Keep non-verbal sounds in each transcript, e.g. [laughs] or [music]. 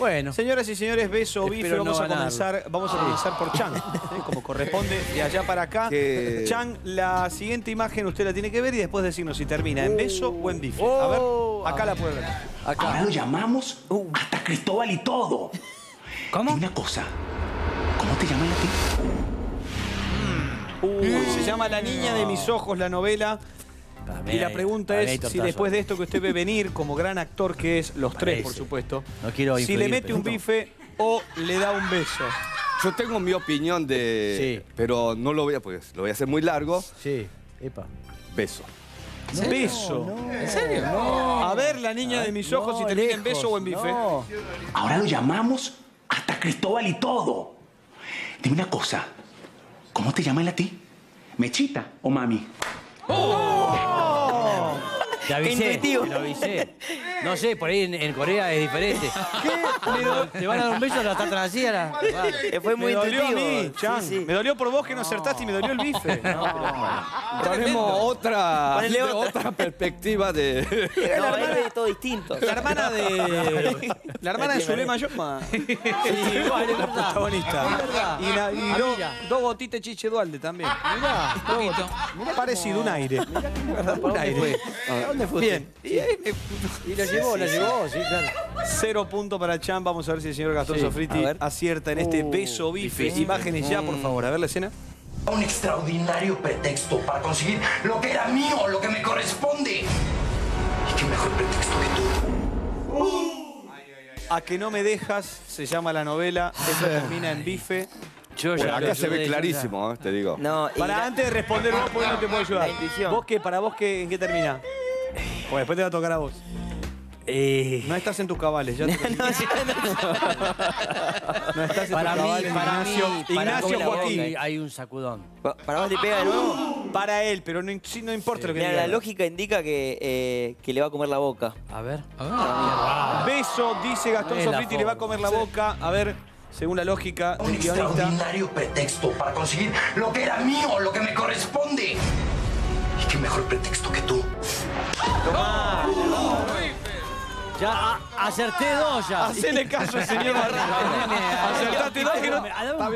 Bueno. Señoras y señores, beso o bife, vamos, no a comenzar, vamos a comenzar por Chan, ¿eh? como corresponde, de allá para acá. Que- Chan, la siguiente imagen usted la tiene que ver y después decirnos si termina en beso o en bife. A ver, Oh, acá a la puede ver. Ahora lo llamamos hasta Cristóbal y todo. ¿Cómo? Dime una cosa. ¿Cómo te llaman a ti? Uy, se llama La niña de mis ojos, la novela. Y la pregunta es si después de esto que usted ve venir, como gran actor que es, los tres, por supuesto, No quiero si le mete un bife o le da un beso. Yo tengo mi opinión de... Sí. Pero no lo voy a... Pues, lo voy a hacer muy largo. Sí, epa. Beso. beso. ¿En serio? No. A ver, la niña de mis ojos, si No, termina en beso o en bife. no. Ahora lo llamamos hasta Cristóbal y todo. Dime una cosa. ¿Cómo te llaman a ti? ¿Mechita o mami? Te avisé, intuitivo. te lo avisé. [laughs] No sé, por ahí en, en Corea es diferente. [laughs] ¿Qué? Pero te van a dar un beso, la así ahora. [laughs] Eh, Fue muy me dolió a intuitivo. mí, Chan. Sí, sí. Me dolió por vos que no acertaste y me dolió el bife. [laughs] Tenemos otra, Ponele de otra. otra perspectiva de... No, es de todo distinto. La hermana de. La hermana de Zulema Yoma. Sí, igual, es la protagonista. Y, na- y do- Amiga. dos gotitas de Chiche Dualde también. Mirá, Poquito. Parecido, un aire. Un aire. ¿A dónde fue? Bien. Y, eh, Y lo llevó, lo llevó, sí, claro. Cero punto para Chan. Vamos a ver si el señor Gastón Sí, Sofriti a ver. acierta en este Uh, beso bife. difícil. Imágenes ya, por favor. A ver la escena. Un extraordinario pretexto para conseguir lo que era mío, lo que me corresponde. ¿Y qué mejor pretexto que tú? A que no me dejas, se llama la novela. Eso termina en bife. Yo Bueno, acá se ve clarísimo, eh, te digo. No, y Para la- antes de responder vos, porque no te puedo ayudar. La intuición. ¿Vos qué? ¿Para vos qué, en qué termina? Pues después te va a tocar a vos. Eh, No estás en tus cabales, ya te [laughs] No estás en para tus mí, cabales, para Ignacio, mí, para Ignacio mí Joaquín. hay- hay un sacudón. Pa- ¿Para vos te pega de nuevo? [gasps] Para él, pero no, sí, no importa lo que Mira, diga. la lógica indica que, eh, que le va a comer la boca. A ver. Beso, dice Gastón Sofriti, le va a comer la boca. A ver, según la lógica Un del guionista. extraordinario pretexto para conseguir lo que era mío, lo que me corresponde. Ya a- acerté dos ya. Hacele caso al señor Barraca. Acertate dos que no,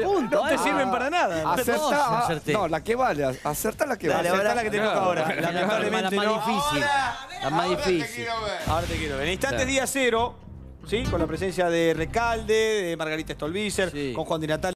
punto. no te ah. sirven para nada. Dos Acertá, ah, acerté. no, la que vale, acertá la que Dale, vale. acertá la que te toca ahora. La, la- Lamentablemente más no. difícil. La más difícil. Ahora te quiero ver. En instante día cero, ¿sí? Con la presencia de Recalde, de Margarita Stolbizer, Sí. con Juan Di Natale.